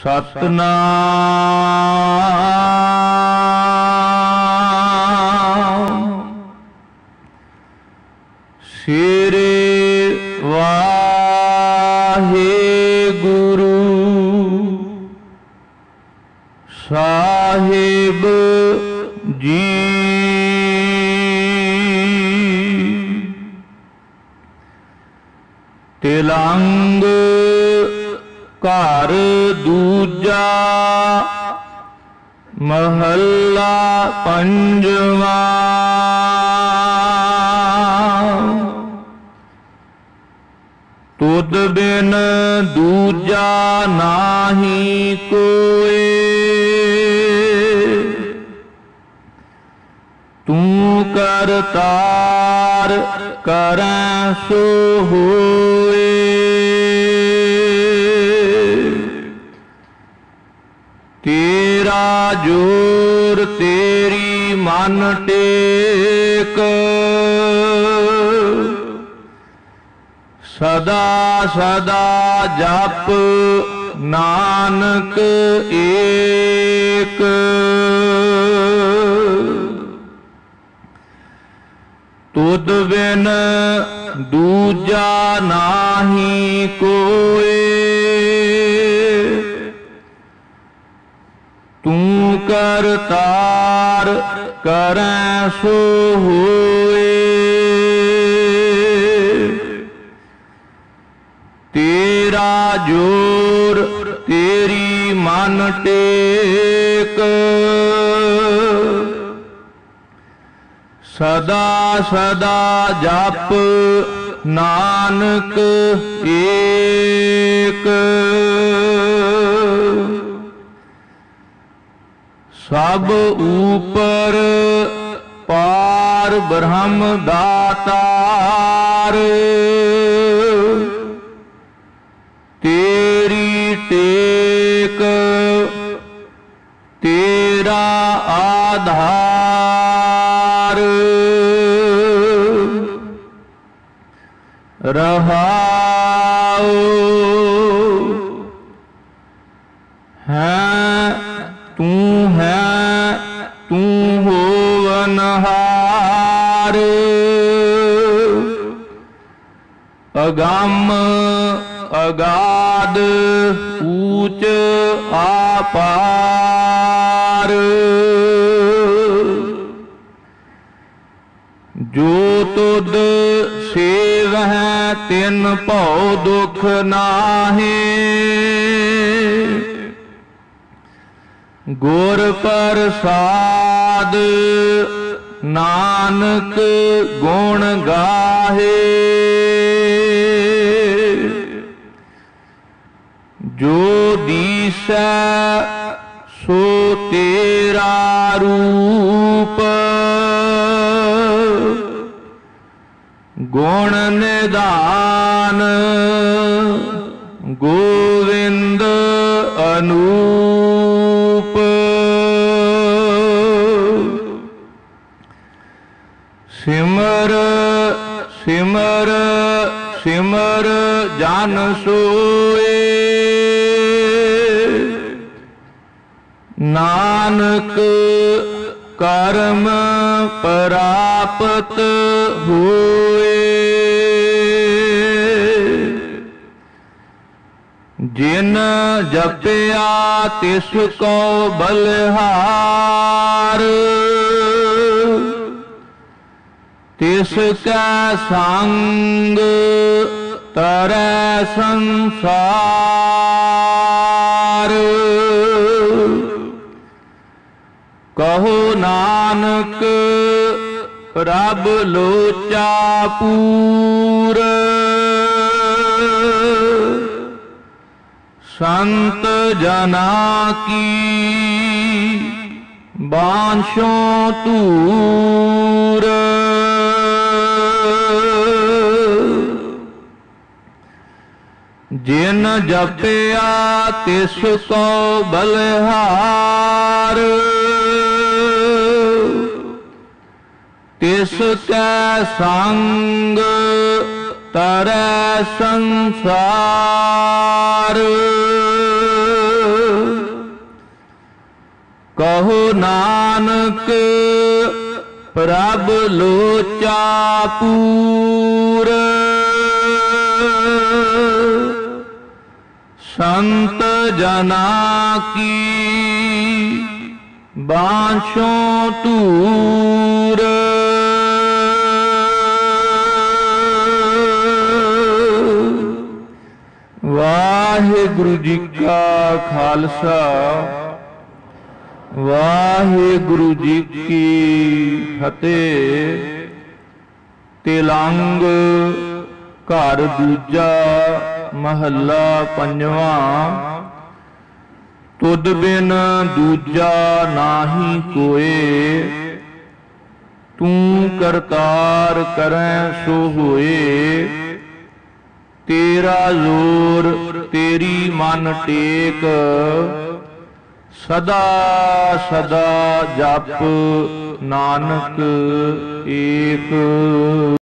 ਸਤਨਾਮ। ਸ੍ਰੀ ਵਾਹਿਗੁਰੂ ਸਾਹਿਬ ਜੀ। ਤਿਲੰਗ ਘਰ ਦੂਜਾ ਮਹੱਲਾ ਪੰਜਵਾ। ਤੁਧ ਬਿਨ ਦੂਜਾ ਨਾਹੀ ਕੋਏ। ਤੂੰ ਕਰਤਾਰ ਕਰੈ ਸੋ ਹੋਏ। ਤੇਰਾ ਜੋਰ ਤੇਰੀ ਮਨ ਟੇਕ। ਸਦਾ ਸਦਾ ਜਪ ਨਾਨਕ ਏਕ। ਤੁਧ ਬਿਨ ਦੂਜਾ ਨਾਹੀ ਕੋਏ। ਤੂੰ ਕਰਤਾਰ ਕਰੈ ਸੋ ਹੋਏ। ਤੇਰਾ ਜੋਰ ਤੇਰੀ ਮਨ ਟੇਕ। ਸਦਾ ਸਦਾ ਜਪ ਨਾਨਕ ਏਕ। ਸਭ ਉਪਰ ਪਾਰ ਬ੍ਰਹਮ ਦਾਤਾਰ। ਤੇਰੀ ਟੇਕ ਤੇਰਾ ਆਧਾਰ। ਰਹਾਉ ਹੈ ਤੂੰ ਅਗੰਮ ਅਗਾਦ ਊਚ ਆਪਾਰ। ਜੋ ਤੁਧ ਸੇਵਹਿ ਤਿਨ ਭਉ ਦੁਖ ਨਾਹੀ। ਗੁਰ ਪ੍ਰਸਾਦ ਨਾਨਕ ਗੁਣ ਗਾਹੇ। ਜੋ ਦੀਸੈ ਸੋ ਤੇਰਾ ਰੂਪ। ਗੁਣ ਨਿਦਾਨ ਗੋਵਿੰਦ ਅਨੂਪ। ਸਿਮਰ ਸਿਮਰ ਜਨ ਸੋਏ। ਨਾਨਕ ਕਰਮ ਪ੍ਰਾਪਤ ਹੋਏ। ਜਿਨ ਜਪਿਆ ਤਿਸ ਕੋ ਬਲਹਾਰ। ਤਿਸ ਕੈ ਸੰਗ ਤਰੈ ਸੰਸਾਰ। ਕਹੋ ਨਾਨਕ ਪ੍ਰਭ ਲੋਚਾ ਪੂਰ। ਸੰਤ ਜਨਾ ਕੀ ਬਾਂਸ਼ੋਂ ਧੂਰ। ਜਿਨ ਜਪਿਆ ਤਿਸ ਕੋ ਬਲਹਾਰ। ਤਿਸ ਕੈ ਸੰਗ ਤਰੈ ਸੰਸਾਰ। ਕਹੋ ਨਾਨਕ ਪ੍ਰਭ ਲੋਚਾ ਪੂਰ। ਸੰਤ ਜਨਾ ਕੀ ਬਾਂਛੋਂ ਧੂਰ। ਵਾਹਿਗੁਰੂ ਜੀ ਕਾ ਖਾਲਸਾ, ਵਾਹਿਗੁਰੂ ਜੀ ਕੀ ਫਤਿਹ। ਤਿਲੰਗ ਘਰ ਦੂਜਾ ਮਹੱਲਾ ਪੰਜਵਾਂ। ਤੁਧ ਬਿਨ ਦੂਜਾ ਨਾਹੀ ਕੋਏ, ਤੂੰ ਕਰਤਾਰ ਕਰੈ ਸੋ ਹੋਏ। ਤੇਰਾ ਜ਼ੋਰ ਤੇਰੀ ਮਨ ਟੇਕ, ਸਦਾ ਸਦਾ ਜਪ ਨਾਨਕ ਏਕ।